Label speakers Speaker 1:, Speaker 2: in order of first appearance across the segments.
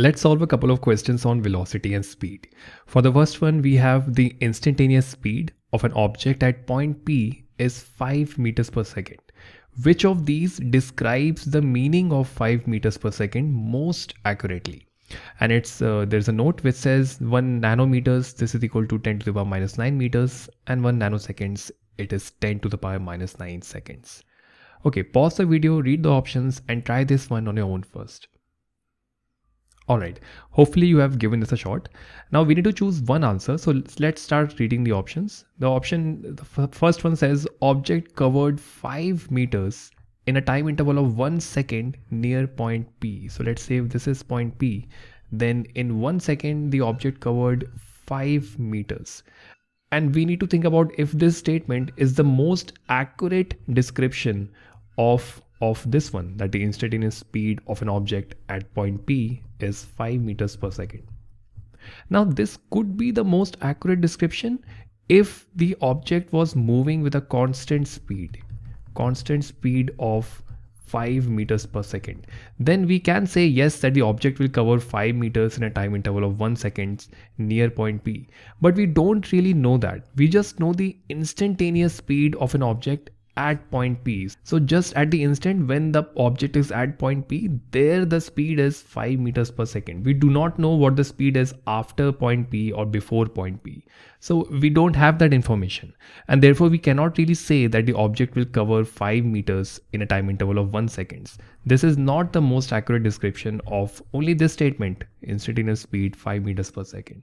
Speaker 1: Let's solve a couple of questions on velocity and speed. For the first one, we have the instantaneous speed of an object at point P is 5 meters per second. Which of these describes the meaning of 5 meters per second most accurately? And it's uh, there's a note which says 1 nanometers, this is equal to 10 to the power minus 9 meters, and 1 nanoseconds, it is 10 to the power minus 9 seconds. Okay, pause the video, read the options and try this one on your own first. Alright, hopefully you have given this a shot. Now we need to choose one answer. So let's start reading the options. The option, the first one says object covered 5 meters in a time interval of 1 second near point P. So let's say if this is point P, then in 1 second the object covered 5 meters and we need to think about if this statement is the most accurate description of of this one that the instantaneous speed of an object at point P is 5 meters per second. Now this could be the most accurate description if the object was moving with a constant speed, constant speed of 5 meters per second. Then we can say yes that the object will cover 5 meters in a time interval of 1 second near point P. But we don't really know that. We just know the instantaneous speed of an object at point P. So just at the instant when the object is at point P, there the speed is 5 meters per second. We do not know what the speed is after point P or before point P. So we don't have that information and therefore we cannot really say that the object will cover 5 meters in a time interval of 1 seconds. This is not the most accurate description of only this statement, instantaneous speed 5 meters per second.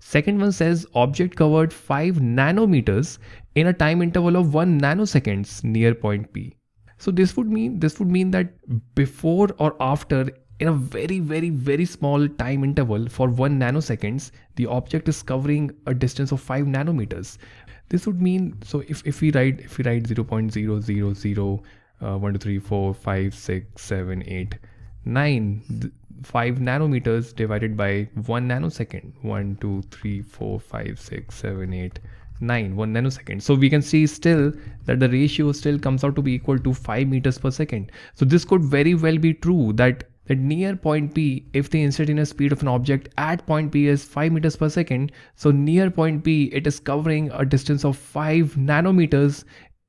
Speaker 1: Second one says object covered 5 nanometers in a time interval of 1 nanoseconds near point P. So this would mean this would mean that before or after in a very very very small time interval for 1 nanoseconds the object is covering a distance of 5 nanometers. This would mean so if, if we write if we write 0 0.000 uh, 1 2 3 4 5 6 7 8 9 5 nanometers divided by 1 nanosecond. 1 2 3 4 5 6 7 8 9 1 nanosecond. So we can see still that the ratio still comes out to be equal to 5 meters per second. So this could very well be true that that near point P, if the instantaneous speed of an object at point P is 5 meters per second, so near point P, it is covering a distance of 5 nanometers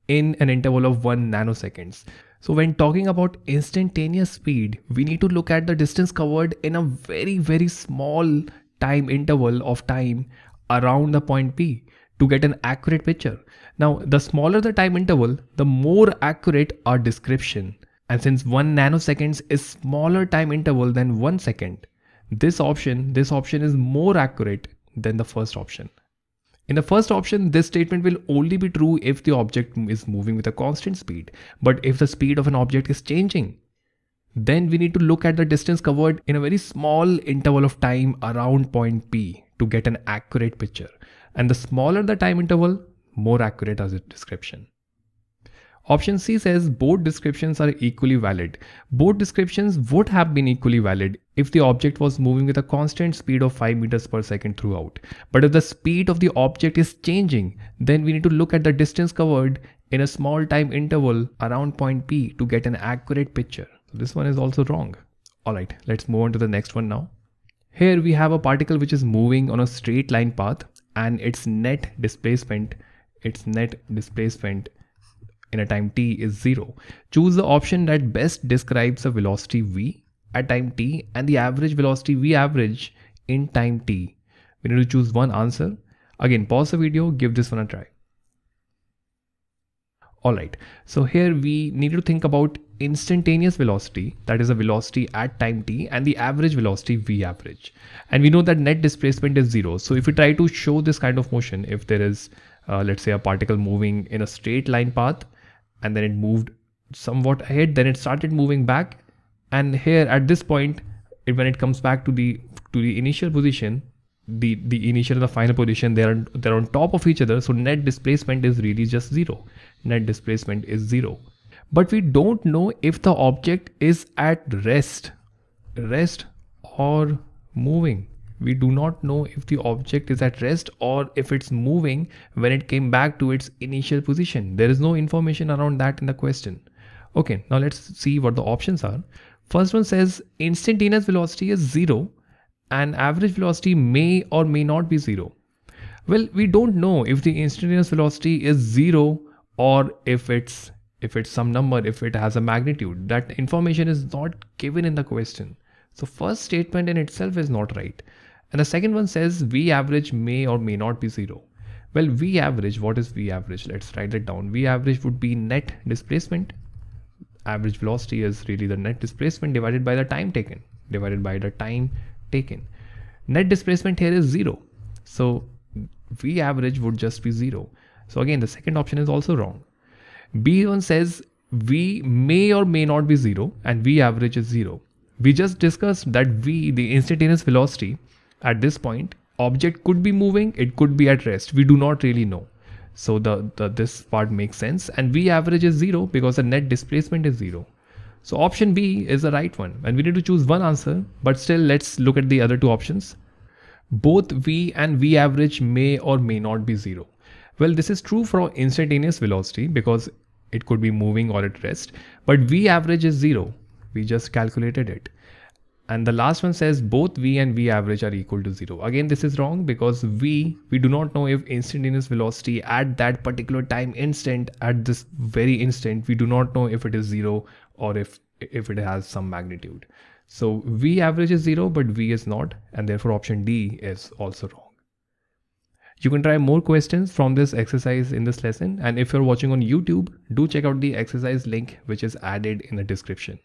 Speaker 1: in an interval of 1 nanoseconds. So when talking about instantaneous speed, we need to look at the distance covered in a very, very small time interval of time around the point P to get an accurate picture. Now, the smaller the time interval, the more accurate our description. And since 1 nanoseconds is smaller time interval than 1 second, this option, this option is more accurate than the first option. In the first option, this statement will only be true if the object is moving with a constant speed. But if the speed of an object is changing, then we need to look at the distance covered in a very small interval of time around point P to get an accurate picture. And the smaller the time interval, more accurate is the description. Option C says both descriptions are equally valid. Both descriptions would have been equally valid if the object was moving with a constant speed of 5 meters per second throughout. But if the speed of the object is changing, then we need to look at the distance covered in a small time interval around point P to get an accurate picture. So this one is also wrong. Alright, let's move on to the next one now. Here we have a particle which is moving on a straight line path and its net displacement, its net displacement in a time t is 0. Choose the option that best describes the velocity v at time t and the average velocity v average in time t. We need to choose one answer. Again, pause the video, give this one a try. Alright, so here we need to think about instantaneous velocity, that is a velocity at time t and the average velocity v average. And we know that net displacement is zero. So if we try to show this kind of motion, if there is, uh, let's say a particle moving in a straight line path, and then it moved somewhat ahead then it started moving back and here at this point when it comes back to the to the initial position the the initial and the final position they're they're on top of each other so net displacement is really just zero net displacement is zero but we don't know if the object is at rest rest or moving we do not know if the object is at rest or if it's moving when it came back to its initial position. There is no information around that in the question. Okay, now let's see what the options are. First one says instantaneous velocity is zero and average velocity may or may not be zero. Well, we don't know if the instantaneous velocity is zero or if it's if it's some number, if it has a magnitude. That information is not given in the question. So first statement in itself is not right. And the second one says V average may or may not be zero. Well, V average, what is V average? Let's write it down. V average would be net displacement. Average velocity is really the net displacement divided by the time taken, divided by the time taken. Net displacement here is zero. So V average would just be zero. So again, the second option is also wrong. B1 says V may or may not be zero and V average is zero. We just discussed that V, the instantaneous velocity at this point, object could be moving, it could be at rest. We do not really know. So the, the this part makes sense and V average is zero because the net displacement is zero. So option B is the right one and we need to choose one answer but still let's look at the other two options. Both V and V average may or may not be zero. Well, this is true for instantaneous velocity because it could be moving or at rest, but V average is zero. We just calculated it. And the last one says both V and V average are equal to zero. Again, this is wrong because V, we do not know if instantaneous velocity at that particular time instant, at this very instant, we do not know if it is zero or if, if it has some magnitude. So V average is zero, but V is not. And therefore option D is also wrong. You can try more questions from this exercise in this lesson. And if you're watching on YouTube, do check out the exercise link, which is added in the description.